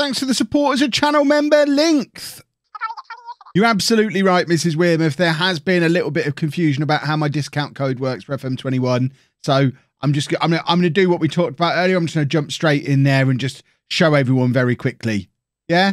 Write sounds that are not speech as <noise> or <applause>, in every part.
Thanks to the support as a channel member, Length. You're absolutely right, Mrs. Wearmouth. There has been a little bit of confusion about how my discount code works for FM21. So I'm just I'm gonna, I'm going to do what we talked about earlier. I'm just going to jump straight in there and just show everyone very quickly. Yeah,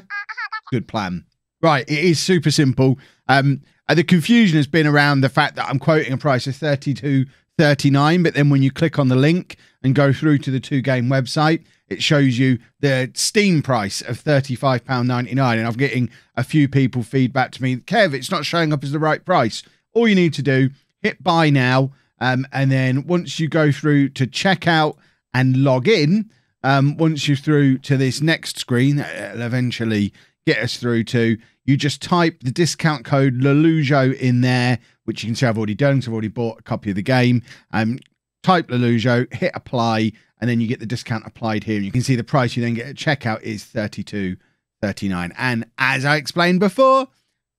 good plan. Right, it is super simple. Um, uh, the confusion has been around the fact that I'm quoting a price of 32 39 but then when you click on the link and go through to the 2Game website it shows you the steam price of £35.99 and i'm getting a few people feedback to me kev it's not showing up as the right price all you need to do hit buy now um, and then once you go through to checkout and log in um, once you're through to this next screen it'll eventually get us through to you just type the discount code Lollujo in there, which you can see I've already done I've already bought a copy of the game. Um, type Lollujo, hit apply, and then you get the discount applied here. And you can see the price you then get at checkout is thirty-two thirty-nine. And as I explained before,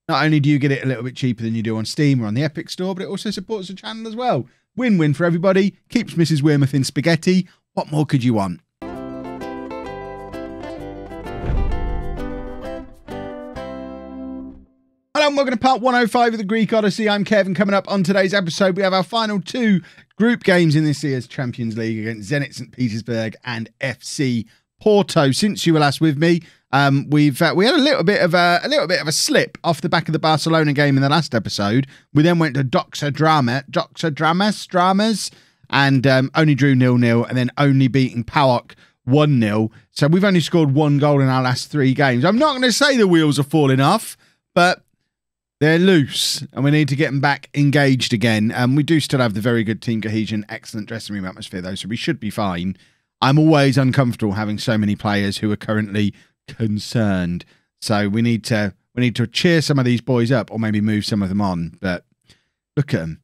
not only do you get it a little bit cheaper than you do on Steam or on the Epic Store, but it also supports the channel as well. Win-win for everybody. Keeps Mrs. Wearmouth in spaghetti. What more could you want? And welcome to part 105 of the Greek Odyssey. I'm Kevin. Coming up on today's episode, we have our final two group games in this year's Champions League against Zenit St. Petersburg and FC Porto. Since you were last with me, um, we've uh, we had a little bit of a, a little bit of a slip off the back of the Barcelona game in the last episode. We then went to Doxa Drama, Doxa Dramas, Dramas, and um, only drew nil nil, and then only beating PAOK 1 0. So we've only scored one goal in our last three games. I'm not going to say the wheels are falling off, but they're loose, and we need to get them back engaged again. Um, we do still have the very good team cohesion, excellent dressing room atmosphere, though, so we should be fine. I'm always uncomfortable having so many players who are currently concerned. So we need to we need to cheer some of these boys up, or maybe move some of them on. But look at them.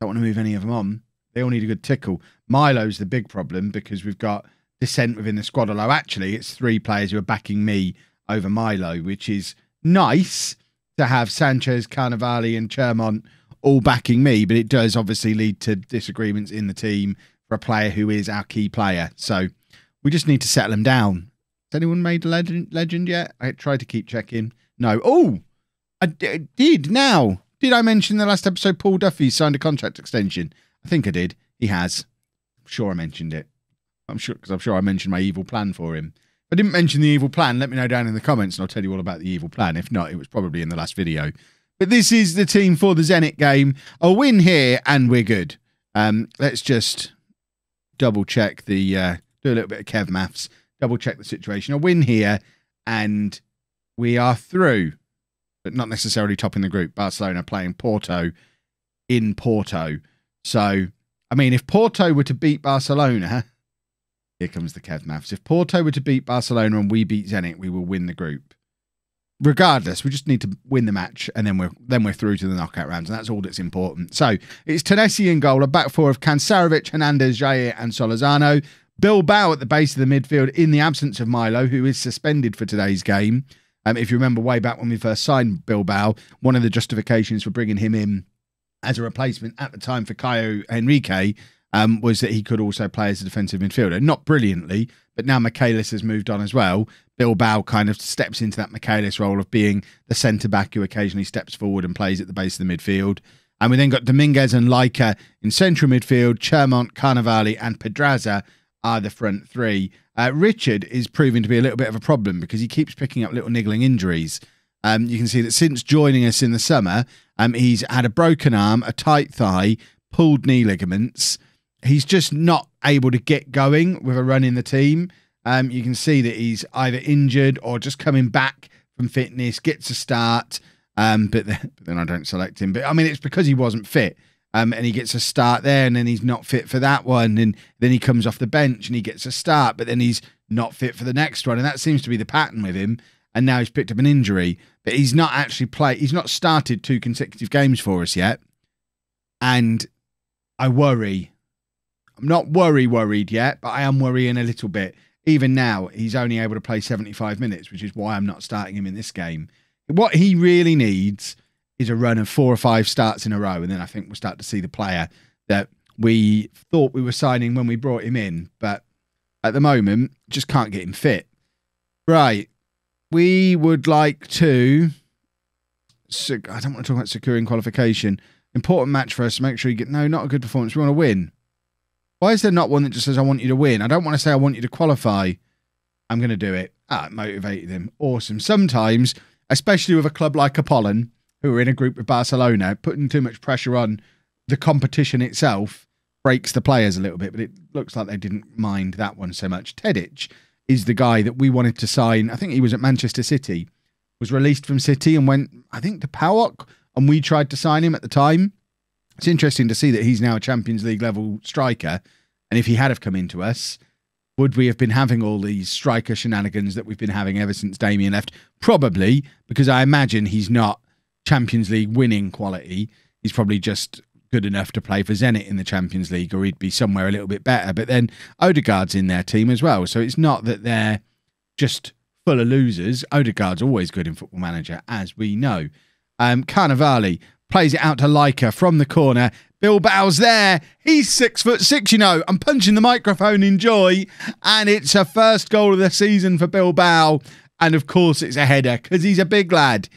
Don't want to move any of them on. They all need a good tickle. Milo's the big problem because we've got dissent within the squad. Although actually, it's three players who are backing me over Milo, which is nice to have Sanchez, Carnevale, and Chermont all backing me, but it does obviously lead to disagreements in the team for a player who is our key player. So we just need to settle him down. Has anyone made a legend, legend yet? I tried to keep checking. No. Oh, I, d- did now. Did I mention the last episode Paul Duffy signed a contract extension? I think I did. He has. I'm sure I mentioned it. I'm sure because I'm sure I mentioned my evil plan for him. I didn't mention the evil plan, let me know down in the comments and I'll tell you all about the evil plan. If not, it was probably in the last video. But this is the team for the Zenit game. A win here and we're good. Um, let's just double check the, uh, do a little bit of Kev maths, double check the situation. A win here and we are through, but not necessarily topping the group. Barcelona playing Porto in Porto. So, I mean, if Porto were to beat Barcelona, here comes the Kev maths. If Porto were to beat Barcelona and we beat Zenit, we will win the group. Regardless, we just need to win the match and then we're then we're through to the knockout rounds, and that's all that's important. So it's Tennessee in goal, a back four of Kansarovic, Hernandez, Jair, and Solorzano. Bilbao at the base of the midfield in the absence of Milo, who is suspended for today's game. Um, if you remember way back when we first signed Bilbao, one of the justifications for bringing him in as a replacement at the time for Caio Henrique um, was that he could also play as a defensive midfielder. Not brilliantly, but now Michaelis has moved on as well. Bilbao kind of steps into that Michaelis role of being the centre back who occasionally steps forward and plays at the base of the midfield. And we then got Dominguez and Leica in central midfield. Chermont, Carnevale, and Pedraza are the front three. Uh, Richard is proving to be a little bit of a problem because he keeps picking up little niggling injuries. Um, you can see that since joining us in the summer, um, he's had a broken arm, a tight thigh, pulled knee ligaments, he's just not able to get going with a run in the team. Um, you can see that he's either injured or just coming back from fitness, gets a start, um, but, then, but then I don't select him. But I mean, it's because he wasn't fit. Um, and he gets a start there, and then he's not fit for that one, and then he comes off the bench and he gets a start, but then he's not fit for the next one, and that seems to be the pattern with him. And now he's picked up an injury, but he's not actually played. He's not started two consecutive games for us yet, and I worry I'm not worry worried yet, but I am worrying a little bit. Even now, he's only able to play 75 minutes, which is why I'm not starting him in this game. What he really needs is a run of four or five starts in a row, and then I think we'll start to see the player that we thought we were signing when we brought him in. But at the moment, just can't get him fit. Right. we would like to. I don't want to talk about securing qualification. Important match for us. to Make sure you get. No, not a good performance. We want to win. Why is there not one that just says, I want you to win? I don't want to say, I want you to qualify. I'm going to do it. Ah, motivated them. Awesome. Sometimes, especially with a club like Apollon, who are in a group with Barcelona, putting too much pressure on the competition itself breaks the players a little bit, but it looks like they didn't mind that one so much. Tedic is the guy that we wanted to sign. I think he was at Manchester City, was released from City and went, I think, to PAOK, and we tried to sign him at the time. It's interesting to see that he's now a Champions League level striker. And if he had have come into us, would we have been having all these striker shenanigans that we've been having ever since Damien left? Probably, because I imagine he's not Champions League winning quality. He's probably just good enough to play for Zenit in the Champions League, or he'd be somewhere a little bit better. But then Odegaard's in their team as well. So it's not that they're just full of losers. Odegaard's always good in Football Manager, as we know. Um, Carnevali, plays it out to Leica from the corner. Bill Bilbao's there. He's six foot six, you know. I'm punching the microphone in joy. And it's a first goal of the season for Bilbao. And of course, it's a header because he's a big lad.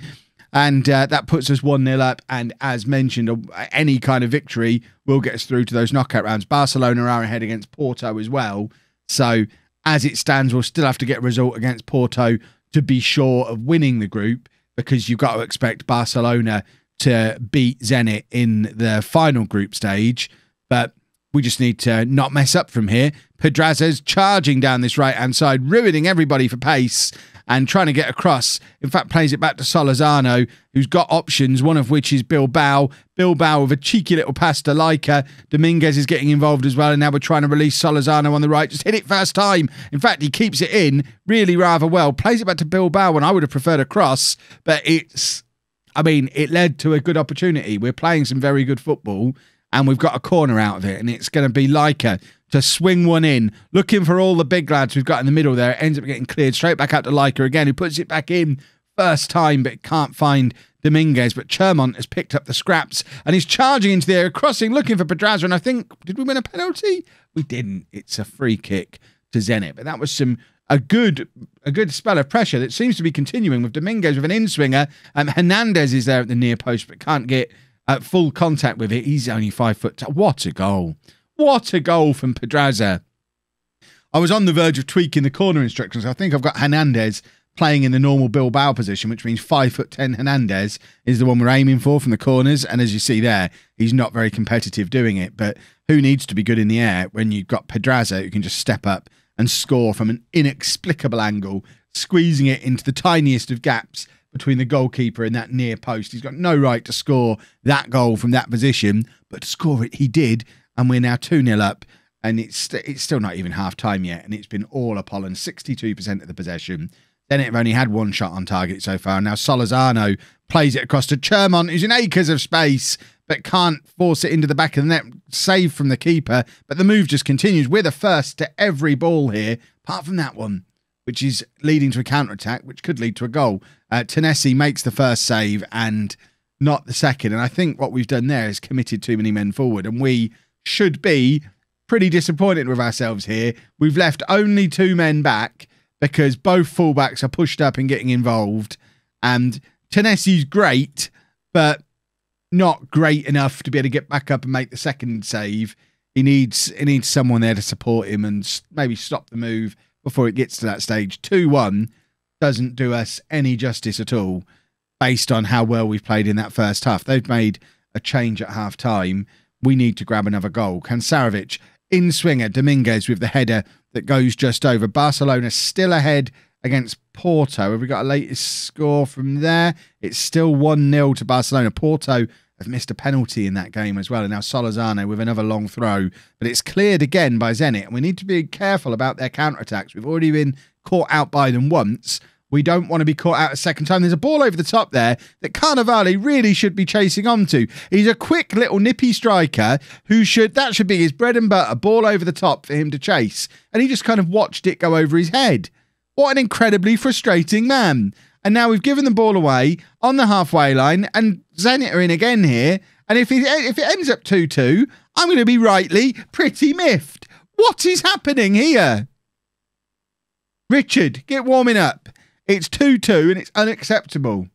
And uh, that puts us 1 0 up. And as mentioned, any kind of victory will get us through to those knockout rounds. Barcelona are ahead against Porto as well. So, as it stands, we'll still have to get a result against Porto to be sure of winning the group because you've got to expect Barcelona to beat Zenit in the final group stage, but we just need to not mess up from here. Pedraza's charging down this right hand side, ruining everybody for pace and trying to get across. In fact, plays it back to Solorzano, who's got options, one of which is Bilbao. Bilbao with a cheeky little pass to Leica. Dominguez is getting involved as well, and now we're trying to release Solorzano on the right. Just hit it first time. In fact, he keeps it in really rather well. Plays it back to Bilbao, and I would have preferred a cross, but it's I mean, it led to a good opportunity. We're playing some very good football and we've got a corner out of it. And it's going to be Leica to swing one in, looking for all the big lads we've got in the middle there. It ends up getting cleared straight back out to Leica again, who puts it back in first time, but can't find Dominguez. But Chermont has picked up the scraps and he's charging into the area, crossing, looking for Pedraza. And I think, did we win a penalty? We didn't. It's a free kick to Zenit. But that was some a good a good spell of pressure that seems to be continuing with Dominguez with an in swinger. Um, Hernandez is there at the near post but can't get uh, full contact with it. He's only five foot. T- what a goal! What a goal from Pedraza. I was on the verge of tweaking the corner instructions. I think I've got Hernandez playing in the normal Bilbao position, which means five foot ten Hernandez is the one we're aiming for from the corners. And as you see there, he's not very competitive doing it. But who needs to be good in the air when you've got Pedraza who can just step up and score from an inexplicable angle, squeezing it into the tiniest of gaps between the goalkeeper and that near post. He's got no right to score that goal from that position, but to score it, he did. And we're now 2 0 up. And it's it's still not even half time yet. And it's been all Apollon, 62% of the possession. Then it only had one shot on target so far. Now Solorzano plays it across to Chermont, who's in acres of space, but can't force it into the back of the net. Save from the keeper, but the move just continues. We're the first to every ball here, apart from that one, which is leading to a counter attack, which could lead to a goal. Uh, Tennessee makes the first save and not the second. And I think what we've done there is committed too many men forward, and we should be pretty disappointed with ourselves here. We've left only two men back because both fullbacks are pushed up and getting involved. And Tennessee's great, but not great enough to be able to get back up and make the second save. He needs he needs someone there to support him and maybe stop the move before it gets to that stage. Two one doesn't do us any justice at all, based on how well we've played in that first half. They've made a change at half time. We need to grab another goal. Kansarovic in swinger, Dominguez with the header that goes just over. Barcelona still ahead against Porto. Have we got a latest score from there? It's still 1 0 to Barcelona. Porto have missed a penalty in that game as well. And now Solorzano with another long throw. But it's cleared again by Zenit. And we need to be careful about their counter attacks. We've already been caught out by them once. We don't want to be caught out a second time. There's a ball over the top there that Carnevali really should be chasing onto. He's a quick little nippy striker who should, that should be his bread and butter, ball over the top for him to chase. And he just kind of watched it go over his head. What an incredibly frustrating man. And now we've given the ball away on the halfway line, and Zenit are in again here. And if it, if it ends up 2 2, I'm going to be rightly pretty miffed. What is happening here? Richard, get warming up. It's 2-2 and it's unacceptable.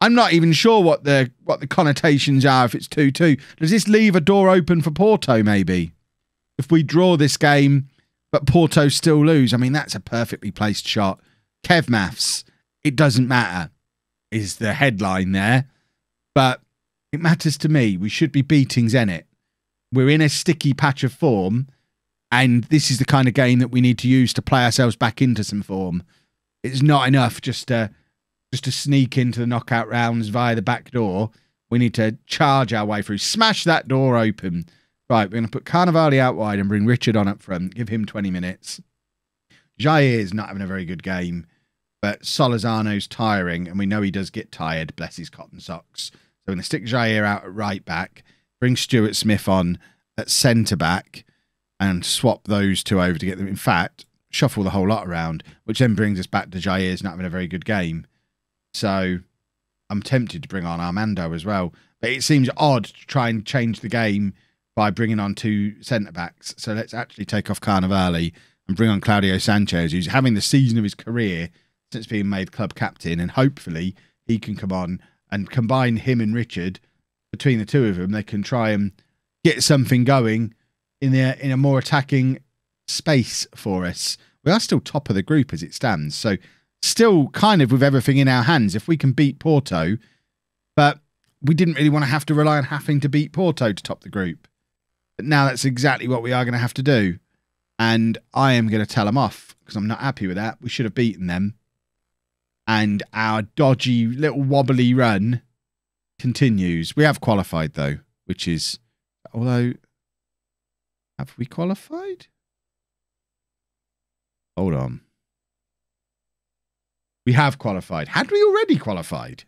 I'm not even sure what the what the connotations are if it's 2-2. Does this leave a door open for Porto maybe? If we draw this game but Porto still lose, I mean that's a perfectly placed shot. Kev maths, it doesn't matter is the headline there. But it matters to me. We should be beating Zenit. We're in a sticky patch of form and this is the kind of game that we need to use to play ourselves back into some form. It's not enough just to just to sneak into the knockout rounds via the back door. We need to charge our way through, smash that door open. Right, we're going to put Carnevale out wide and bring Richard on up front. Give him 20 minutes. Jair is not having a very good game, but Solorzano's tiring, and we know he does get tired. Bless his cotton socks. So we're going to stick Jair out at right back, bring Stuart Smith on at centre back, and swap those two over to get them. In fact, shuffle the whole lot around, which then brings us back to Jair's not having a very good game. So I'm tempted to bring on Armando as well. But it seems odd to try and change the game by bringing on two centre backs. So let's actually take off Carnevale and bring on Claudio Sanchez, who's having the season of his career since being made club captain. And hopefully he can come on and combine him and Richard between the two of them. They can try and get something going in the in a more attacking space for us. We are still top of the group as it stands, so still kind of with everything in our hands. If we can beat Porto, but we didn't really want to have to rely on having to beat Porto to top the group. But now that's exactly what we are going to have to do, and I am going to tell them off because I'm not happy with that. We should have beaten them, and our dodgy little wobbly run continues. We have qualified though, which is although have we qualified? Hold on. We have qualified. Had we already qualified?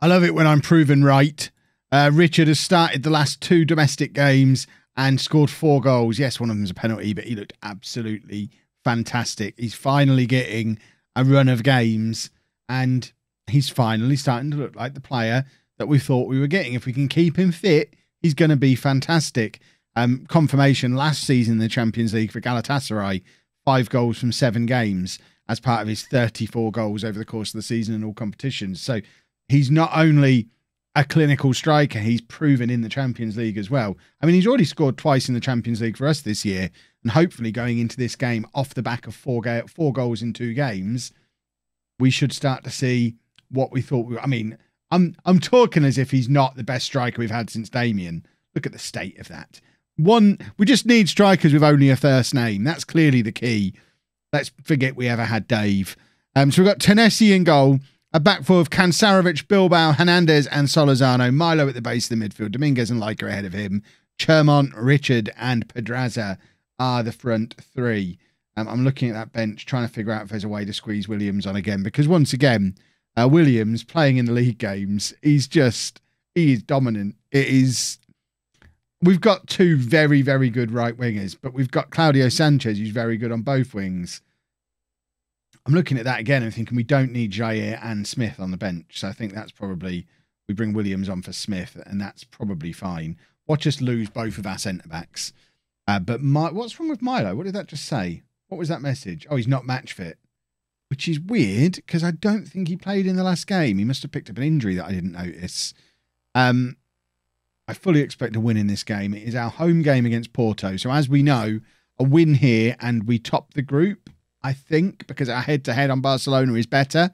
I love it when I'm proven right. Uh, Richard has started the last two domestic games and scored four goals. Yes, one of them is a penalty, but he looked absolutely fantastic. He's finally getting a run of games and he's finally starting to look like the player that we thought we were getting. If we can keep him fit, he's going to be fantastic. Um, confirmation last season in the Champions League for Galatasaray, five goals from seven games as part of his 34 goals over the course of the season in all competitions. So he's not only a clinical striker, he's proven in the Champions League as well. I mean, he's already scored twice in the Champions League for us this year, and hopefully going into this game off the back of four ga- four goals in two games, we should start to see what we thought. We, I mean, I'm I'm talking as if he's not the best striker we've had since Damien. Look at the state of that one we just need strikers with only a first name. That's clearly the key. Let's forget we ever had Dave. Um, so we've got Tennessee in goal, a back four of Kansarovic, Bilbao, Hernandez, and Solorzano. Milo at the base of the midfield. Dominguez and Leica ahead of him. Chermont, Richard, and Pedraza are the front three. Um, I'm looking at that bench, trying to figure out if there's a way to squeeze Williams on again. Because once again, uh, Williams playing in the league games, he's just he is dominant. It is we've got two very, very good right wingers, but we've got Claudio Sanchez, who's very good on both wings. I'm looking at that again and thinking we don't need Jair and Smith on the bench. So I think that's probably we bring Williams on for Smith, and that's probably fine. Watch us lose both of our centre backs. Uh, but My, what's wrong with Milo? What did that just say? What was that message? Oh, he's not match fit, which is weird because I don't think he played in the last game. He must have picked up an injury that I didn't notice. Um, I fully expect to win in this game. It is our home game against Porto. So, as we know, a win here and we top the group, I think, because our head to head on Barcelona is better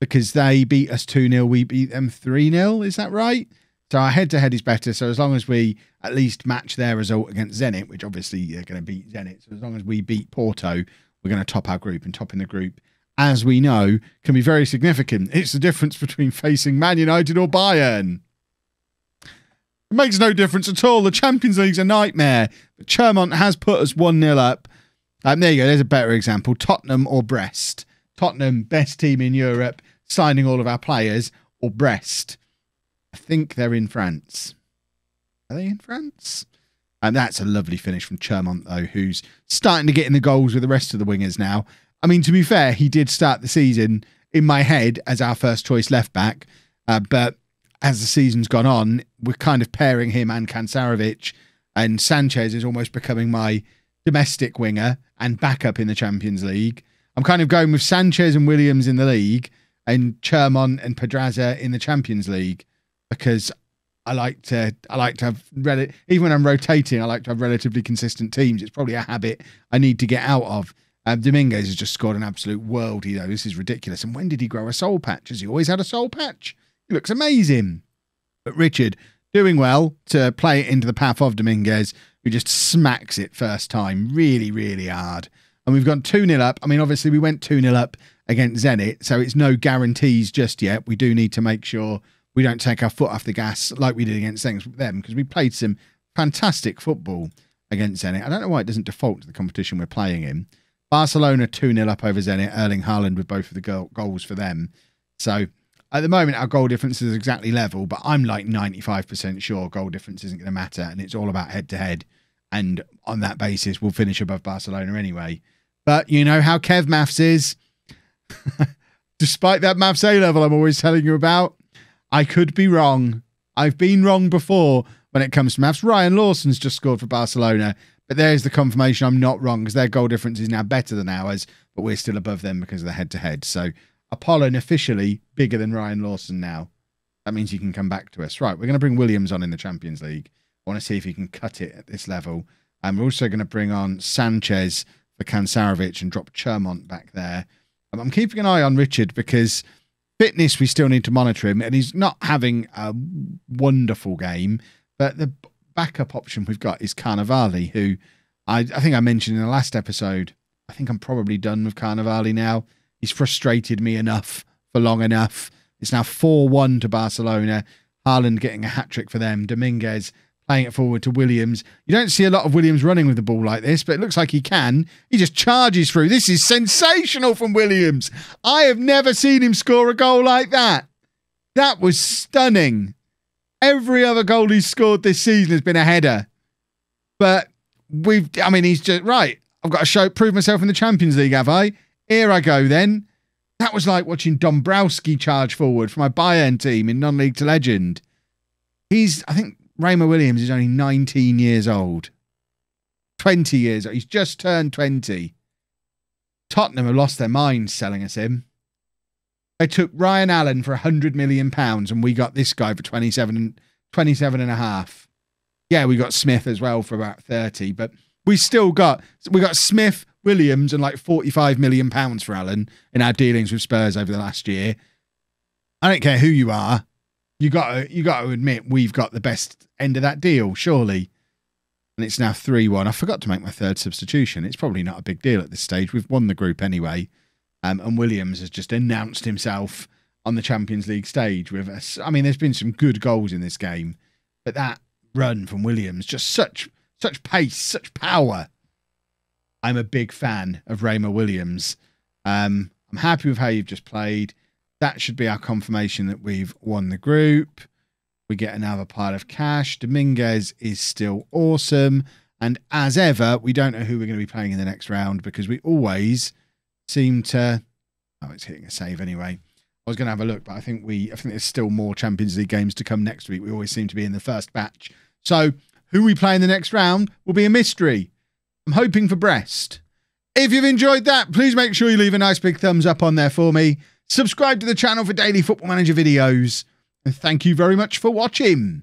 because they beat us 2 0, we beat them 3 0. Is that right? So, our head to head is better. So, as long as we at least match their result against Zenit, which obviously they're going to beat Zenit. So, as long as we beat Porto, we're going to top our group and topping the group. As we know, can be very significant. It's the difference between facing Man United or Bayern. It makes no difference at all. The Champions League's a nightmare. But Chermont has put us 1 0 up. Um, there you go. There's a better example Tottenham or Brest. Tottenham, best team in Europe, signing all of our players, or Brest. I think they're in France. Are they in France? And that's a lovely finish from Chermont, though, who's starting to get in the goals with the rest of the wingers now. I mean, to be fair, he did start the season in my head as our first choice left back, uh, but as the season's gone on, we're kind of pairing him and Kansarovic, and Sanchez is almost becoming my domestic winger and backup in the Champions League. I'm kind of going with Sanchez and Williams in the league and Chermont and Pedraza in the Champions League because I like to I like to have rel- even when I'm rotating I like to have relatively consistent teams. It's probably a habit I need to get out of. Um, Dominguez has just scored an absolute worldie though. This is ridiculous. And when did he grow a soul patch? Has he always had a soul patch? He looks amazing. But Richard doing well to play it into the path of Dominguez, who just smacks it first time really really hard and we've gone 2 0 up. I mean, obviously, we went 2 0 up against Zenit, so it's no guarantees just yet. We do need to make sure we don't take our foot off the gas like we did against them because we played some fantastic football against Zenit. I don't know why it doesn't default to the competition we're playing in. Barcelona 2 0 up over Zenit, Erling Haaland with both of the goals for them. So at the moment, our goal difference is exactly level, but I'm like 95% sure goal difference isn't going to matter and it's all about head to head. And on that basis, we'll finish above Barcelona anyway. But you know how Kev Maths is. <laughs> Despite that Maths A level I'm always telling you about, I could be wrong. I've been wrong before when it comes to maths. Ryan Lawson's just scored for Barcelona, but there's the confirmation I'm not wrong because their goal difference is now better than ours, but we're still above them because of the head to head. So Apollon officially bigger than Ryan Lawson now. That means you can come back to us. Right, we're going to bring Williams on in the Champions League. I want to see if he can cut it at this level. And we're also going to bring on Sanchez for Kansarovic and drop Chermont back there. Um, I'm keeping an eye on Richard because fitness we still need to monitor him, and he's not having a wonderful game. But the backup option we've got is Carnevali, who I, I think I mentioned in the last episode. I think I'm probably done with Carnevali now. He's frustrated me enough for long enough. It's now 4 1 to Barcelona. Haaland getting a hat trick for them. Dominguez playing it forward to Williams. You don't see a lot of Williams running with the ball like this, but it looks like he can. He just charges through. This is sensational from Williams. I have never seen him score a goal like that. That was stunning. Every other goal he's scored this season has been a header. But we've, I mean, he's just, right, I've got to show, prove myself in the Champions League, have I? Here I go then. That was like watching Dombrowski charge forward for my Bayern team in non league to legend. He's, I think, Raymer Williams is only 19 years old. 20 years old. He's just turned 20. Tottenham have lost their minds selling us him. They took Ryan Allen for 100 million pounds and we got this guy for 27, 27 and a half. Yeah, we got Smith as well for about 30, but we still got we got Smith, Williams and like 45 million pounds for Allen in our dealings with Spurs over the last year. I don't care who you are you got to you got to admit we've got the best end of that deal, surely. And it's now three one. I forgot to make my third substitution. It's probably not a big deal at this stage. We've won the group anyway, um, and Williams has just announced himself on the Champions League stage with us. I mean, there's been some good goals in this game, but that run from Williams, just such such pace, such power. I'm a big fan of Raymer Williams. Um, I'm happy with how you've just played that should be our confirmation that we've won the group. We get another pile of cash. Dominguez is still awesome. And as ever, we don't know who we're going to be playing in the next round because we always seem to. Oh, it's hitting a save anyway. I was going to have a look, but I think we. I think there's still more Champions League games to come next week. We always seem to be in the first batch. So who we play in the next round will be a mystery. I'm hoping for Brest. If you've enjoyed that, please make sure you leave a nice big thumbs up on there for me. Subscribe to the channel for daily Football Manager videos. And thank you very much for watching.